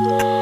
Bye.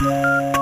Música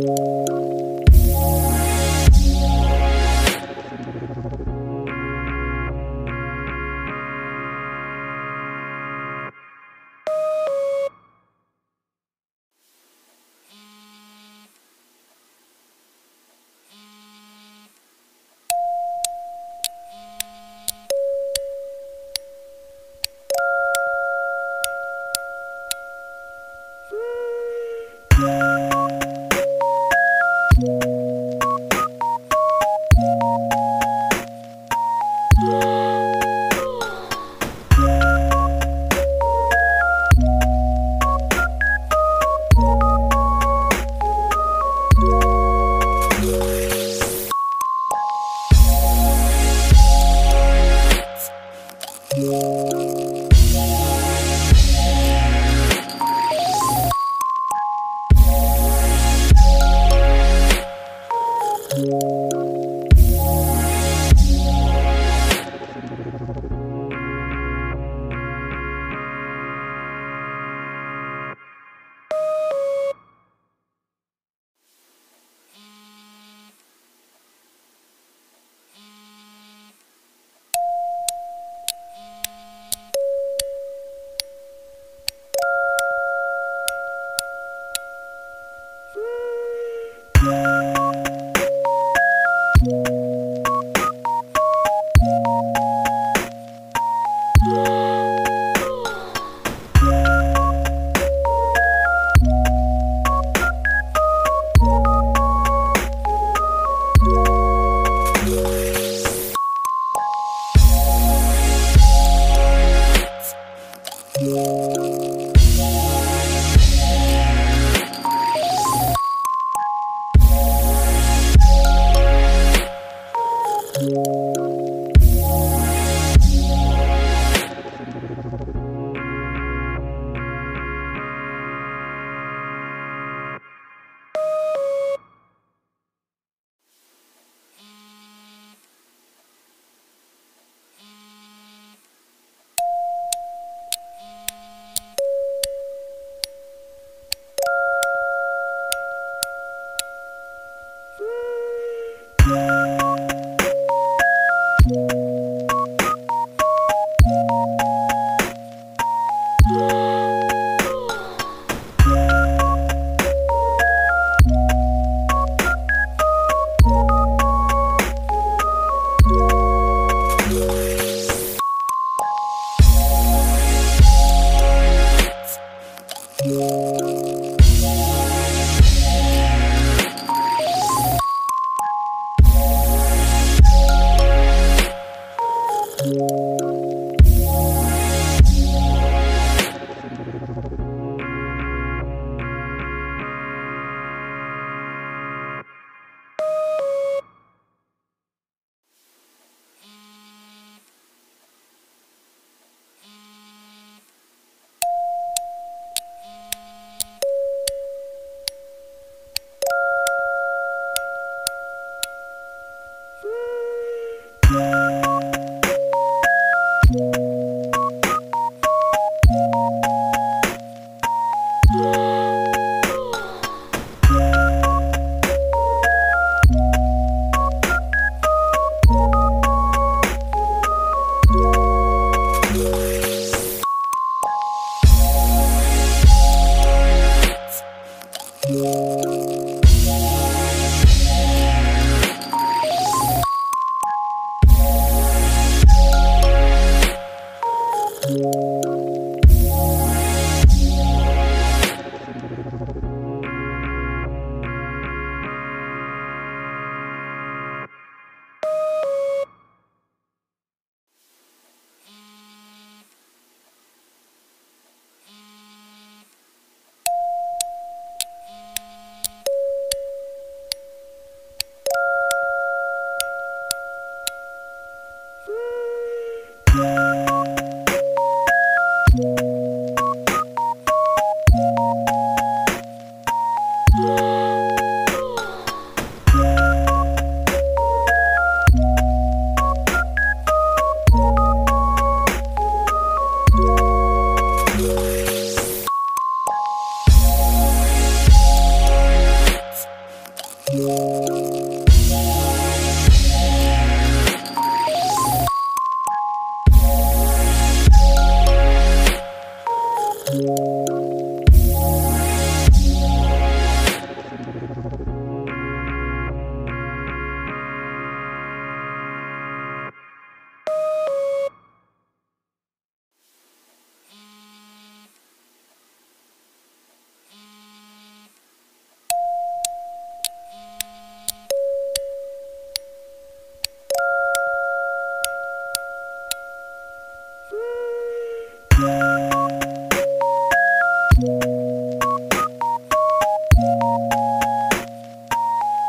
you.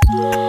Bye.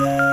Yeah.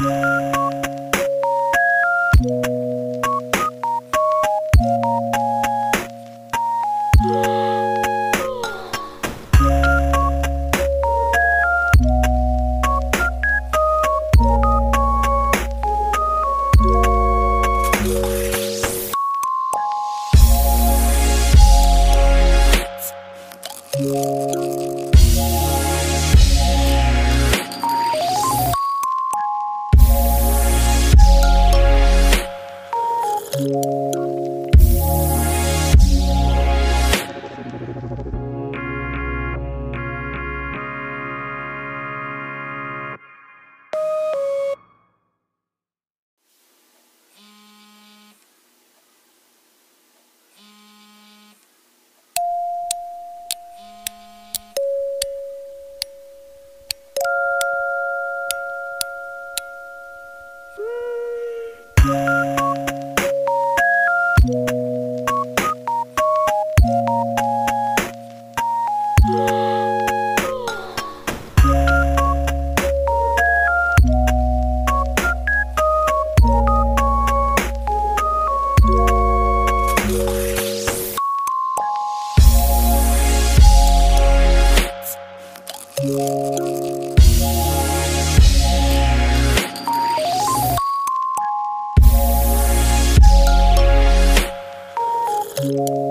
Bye. Thank.